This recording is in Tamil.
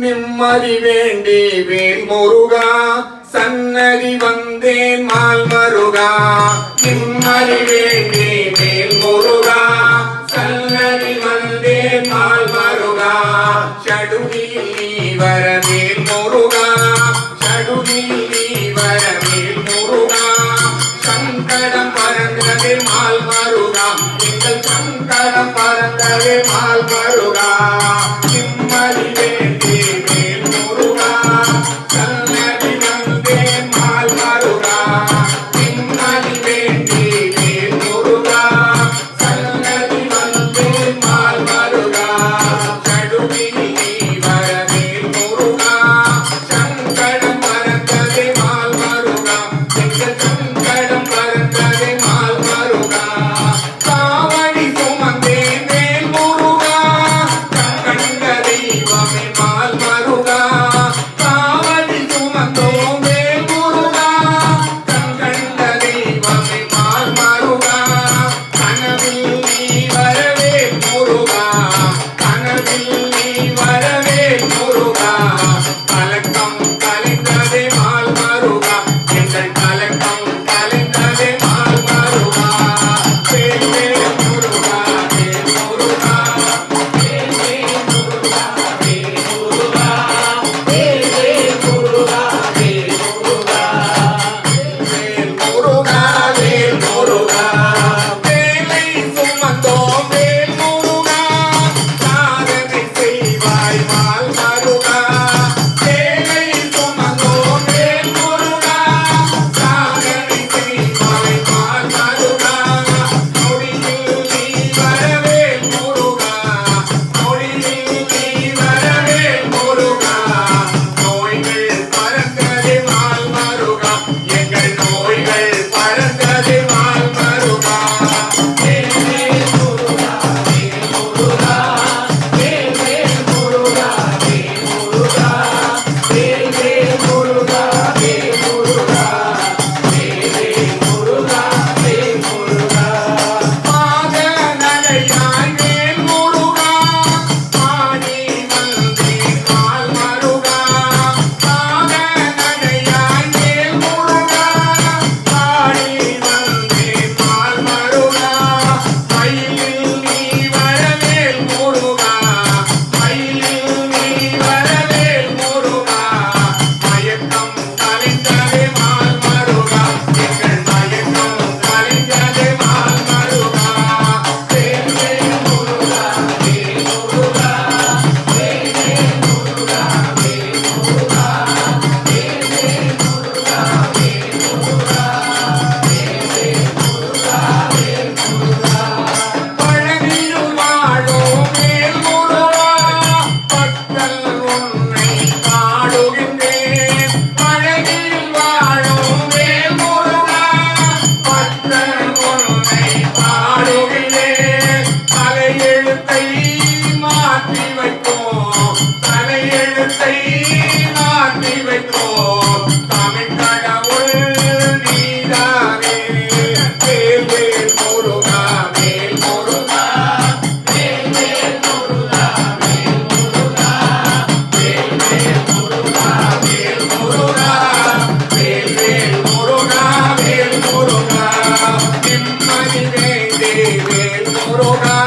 நிம்மதி வேண்டி வேல் முருகா சன்னதி வந்தேன் மால் மருகா. நிம்மதி வேண்டி வேல் முருகா சன்னதி வந்தேன் மால் மருகா. சடுகில் நீ வர மேல் முருகா சடுகில் நீ முருகா. சங்கடம் பறந்தது மால் மருகா எங்கள் சங்கடம் பறந்தது மால் மருகா. கலை எழுத்தை நாட்டி வைத்தோம். தமிழ் கடவுள் நீதானே. மேல் மேல் முருகா மேல் முருகா மேல் மேல் முருகா மேல் முருகா மேல் மேல் முருகா மேல் முருகா மேல் மேல் முருகா மேல் முருகா. நிம்மதி வேண்டே மேல் முருகா.